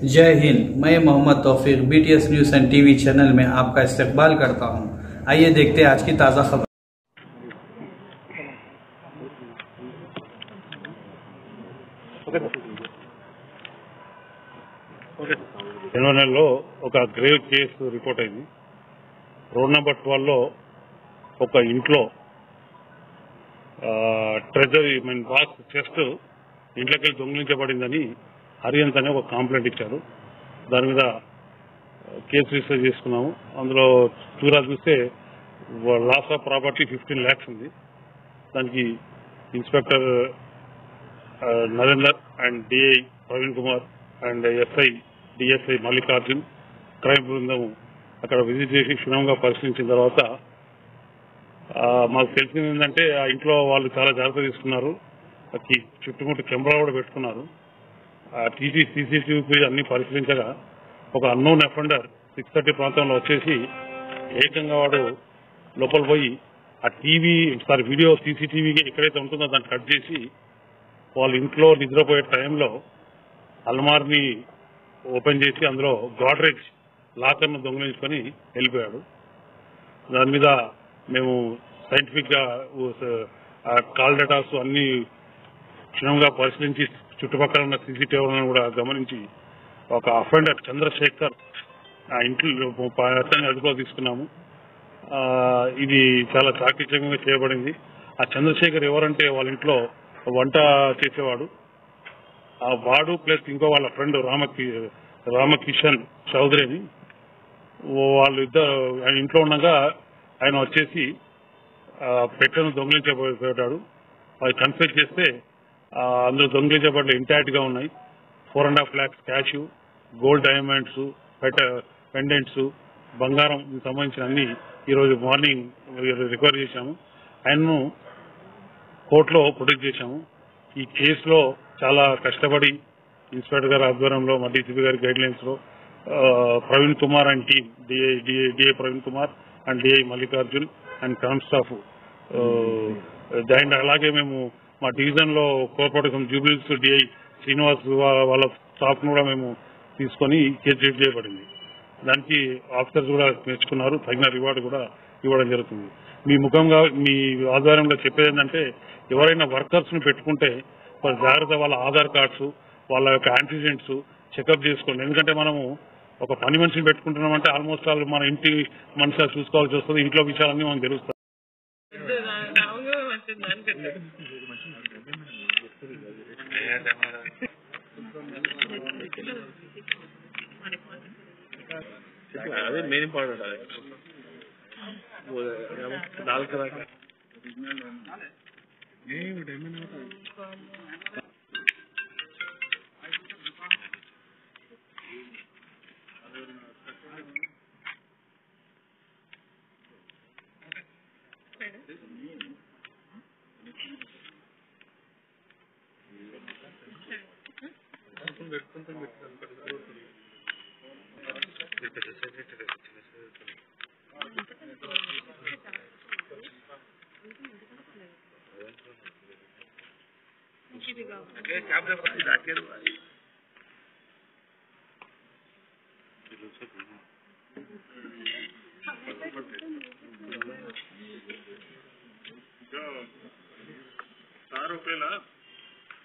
जय हिंद मैं Mohammad Taufiq BTS news and TV channel में आपका इस्तकबाल करता हूं आइए देखते हैं आज की ताज़ा खबर ఎనిమిది నెలలో ఒక గ్రేవ్ కేసు రిపోర్ట్ అయింది రోడ్ నెంబర్ ట్వెల్వ్లో ఒక ఇంట్లో ట్రెజరీ మీన్ బాక్స్ చెస్ట్ ఇంట్లోకి వెళ్ళి దొంగిలించబడిందని హరియంత్ అనే ఒక కాంప్లైంట్ ఇచ్చారు. దాని మీద కేసు రిజిస్టర్ చేసుకున్నాము. అందులో చూరా చూస్తే loss of property fifteen lakhs ఉంది. దానికి inspector Narender and DI Praveen Kumar and SI DSI Mallikarjun crime బృందం అక్కడ విజిట్ చేసి క్షుణ్ణంగా పరిశీలించిన తర్వాత మాకు తెలిసింది ఏంటంటే ఆ ఇంట్లో వాళ్ళు చాలా జాగ్రత్త తీసుకున్నారు. చుట్టుముట్టు కెమెరా కూడా పెట్టుకున్నారు. ఆ టీసీ సీసీటీవీ అన్ని పరిశీలించగా ఒక అన్నోన్ అఫెండర్ సిక్స్ థర్టీ ప్రాంతంలో వచ్చేసి ఏకంగా వాడు లోపల పోయి ఆ టీవీ సారీ వీడియో సీసీటీవీ ఎక్కడైతే ఉంటుందో దాన్ని కట్ చేసి వాళ్ళ ఇంట్లో నిద్రపోయే టైంలో అల్మార్ని ఓపెన్ చేసి అందులో గాడ్రేజ్ లాకర్ను దొంగిలించుకొని వెళ్ళిపోయాడు. దాని మీద మేము సైంటిఫిక్గా కాల్ డేటాస్ అన్ని క్షుణ్ణంగా పరిశీలించి చుట్టుపక్కల ఉన్న సీసీటీవీలను కూడా గమనించి ఒక అఫెండర్ చంద్రశేఖర్ ఆ ఇంట్లో అతన్ని అదుపులో తీసుకున్నాము. ఇది చాలా చాకచక్యంగా చేయబడింది. ఆ చంద్రశేఖర్ ఎవరంటే వాళ్ళ ఇంట్లో వంట చేసేవాడు. ఆ వాడు ప్లస్ ఇంకో వాళ్ళ ఫ్రెండ్ రామకి రామకిషన్ చౌదరి అని వాళ్ళు ఇద్దరు ఆయన ఇంట్లో ఉండగా ఆయన వచ్చేసి పెట్టెను దొంగిలించబోయాడు అది కన్ఫ్యూజ్ చేస్తే అందులో దొంగిలించబడ్డ ఇంటాక్ట్గా ఉన్నాయి. Four and half lakhs cash gold diamonds పెట్ట పెండెంట్స్ బంగారం సంబంధించిన అన్ని ఈ రోజు మార్నింగ్ రికవర్ చేశాము. ఆయన్ను కోర్టులో ప్రొడ్యూస్ చేశాము. ఈ కేసులో చాలా కష్టపడి ఇన్స్పెక్టర్ గారి ఆధ్వర్యంలో మా డీసీపీ గారి గైడ్ లైన్స్లో Praveen Kumar and team DI DI DI Praveen Kumar and DI Mallikarjun and crime staff and అలాగే మేము మా డివిజన్లో కోఆపరేటివ్ జూబిల్స్ డిఐ శ్రీనివాస్ వాళ్ళ స్టాఫ్ కూడా మేము తీసుకొని కేసు చేయబడింది. దానికి ఆఫీసర్స్ కూడా మెచ్చుకున్నారు. తగిన రివార్డు కూడా ఇవ్వడం జరుగుతుంది. మీ ముఖంగా మీ ఆధ్వర్యంలో చెప్పేది ఏంటంటే ఎవరైనా వర్కర్స్ని పెట్టుకుంటే వాళ్ళ జాగ్రత్త వాళ్ళ ఆధార్ కార్డ్స్ వాళ్ళ యొక్క యాంటీజెంట్స్ చెకప్ చేసుకోండి. ఎందుకంటే మనము ఒక పని మనిషిని పెట్టుకుంటున్నామంటే ఆల్మోస్ట్ ఆల్ మన ఇంటి మనిషిగా చూసుకోవాల్సి వస్తుంది. ఇంట్లో విషయాలన్నీ మనకు తెలుస్తాయి. అదే మెయిన్ ఇంపార్టెంట్ అది నాలుగు దాకా चार रुपये ला।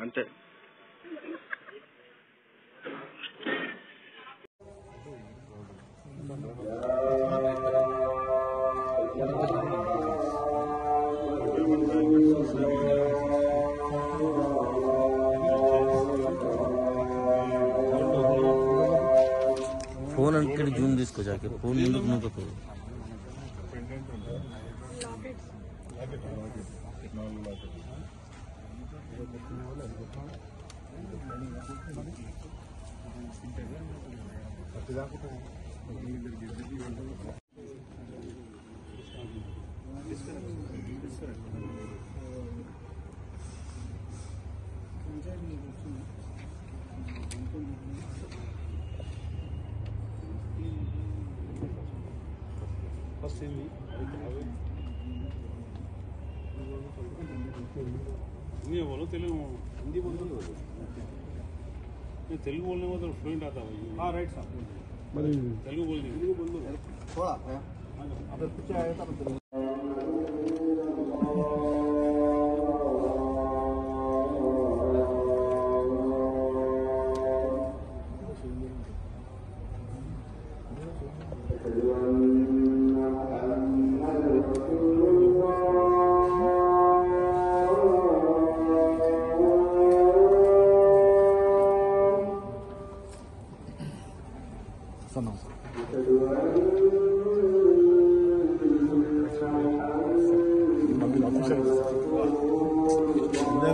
अंत फ़ोन अंकल जूम दिसको जाके फ़ोन मुंडक मुंडक ఫస్ట్ ఏంది? హిందీ వాళ్ళు తెలుగు హిందీ వాళ్ళు नहीं तेलुगु बोलने में तो फ्लुएंट आता है भाई हाँ राइट साहब तेलुगु बोल तेलुगु बोल दो है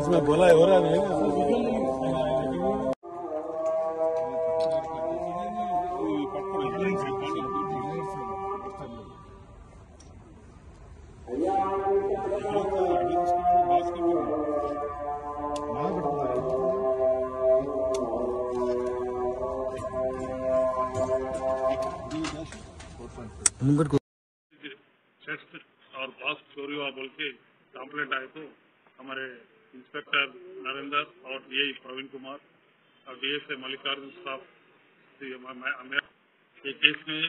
इसमें बोला हो रहा नहीं को और डीएसए मल्लिकार्जुन साहब से ये केस में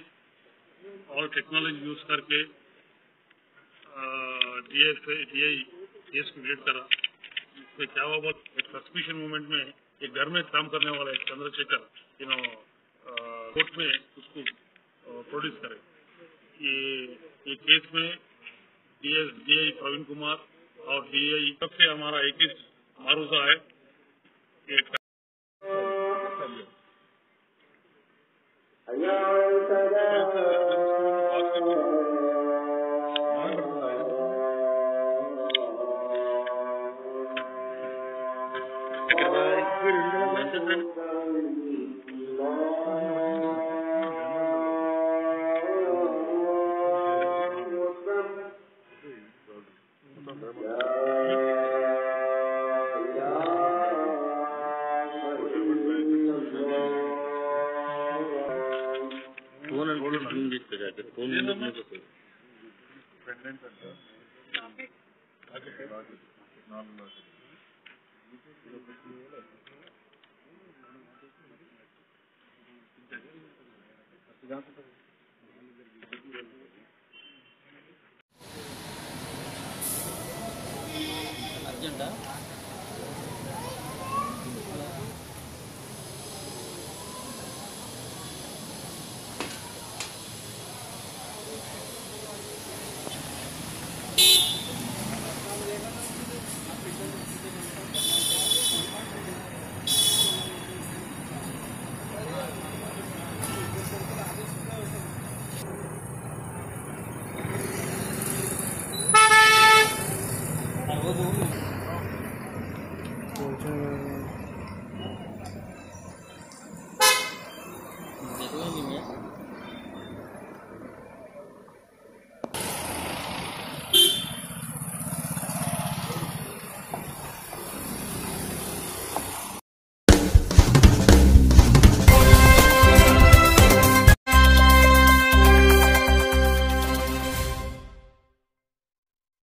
और टेक्नोलॉजी यूज़ करके डीएसए डीआई केस को लीड करा। इसमें क्या हुआ, बहुत सस्पिशन मूवमेंट में एक घर में काम करने वाला एक चंद्रशेखर यू नो कोर्ट में उसको प्रोड्यूस करे। ये ये केस में डीएस डीआई प्रवीण कुमार और डीआई सबसे हमारा एक ही मारूजा है Gracias. 있을까요?